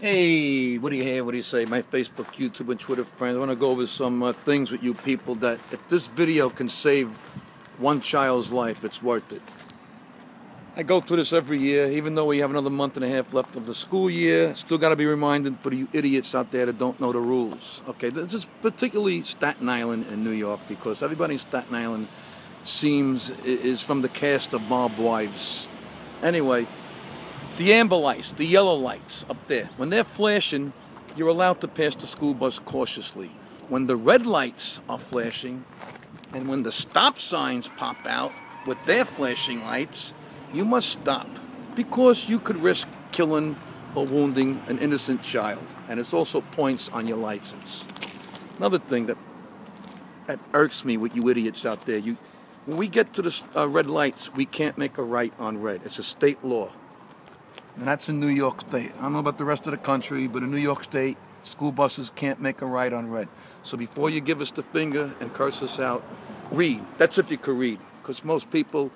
Hey, what do you hear? What do you say? My Facebook, YouTube, and Twitter friends. I want to go over some uh, things with you people that if this video can save one child's life, it's worth it. I go through this every year, even though we have another month and a half left of the school year. Still got to be reminded for you idiots out there that don't know the rules. Okay, this is particularly Staten Island and New York because everybody in Staten Island seems is from the cast of Mob Wives. Anyway, the amber lights, the yellow lights up there, when they're flashing, you're allowed to pass the school bus cautiously. When the red lights are flashing, and when the stop signs pop out with their flashing lights, you must stop because you could risk killing or wounding an innocent child. And it's also points on your license. Another thing that, that irks me with you idiots out there, you, when we get to the uh, red lights, we can't make a right on red. It's a state law and that's in New York State. I don't know about the rest of the country, but in New York State, school buses can't make a right on red. So before you give us the finger and curse us out, read. That's if you could read. Because most people,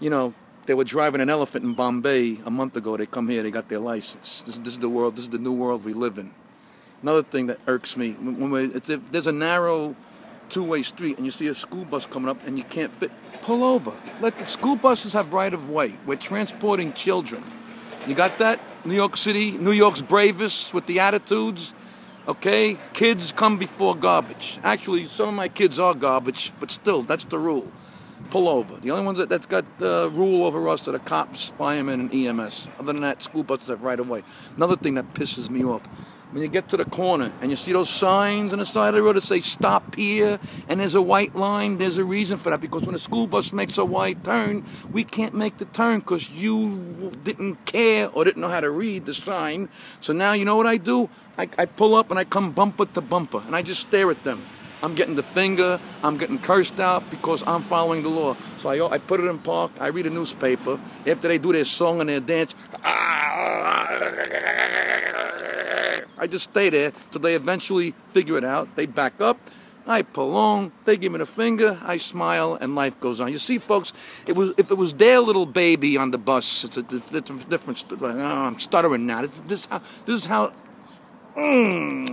you know, they were driving an elephant in Bombay a month ago. They come here, they got their license. This, this is the world, this is the new world we live in. Another thing that irks me, when if there's a narrow two-way street and you see a school bus coming up and you can't fit, pull over. Let the school buses have right of way. We're transporting children. You got that? New York City, New York's bravest with the attitudes. Okay? Kids come before garbage. Actually, some of my kids are garbage, but still, that's the rule. Pull over. The only ones that, that's got the uh, rule over us are the cops, firemen, and EMS. Other than that, school buses have right away. Another thing that pisses me off when you get to the corner and you see those signs on the side of the road that say stop here and there's a white line, there's a reason for that because when a school bus makes a white turn, we can't make the turn because you didn't care or didn't know how to read the sign. So now you know what I do? I, I pull up and I come bumper to bumper and I just stare at them. I'm getting the finger, I'm getting cursed out because I'm following the law. So I, I put it in park, I read a newspaper. After they do their song and their dance, ah, ah, ah, I just stay there till they eventually figure it out. They back up. I pull on, they give me the finger, I smile, and life goes on. You see, folks, it was if it was their little baby on the bus, it's a, it's a different. Oh, I'm stuttering now. This, this, is how. This is how mm.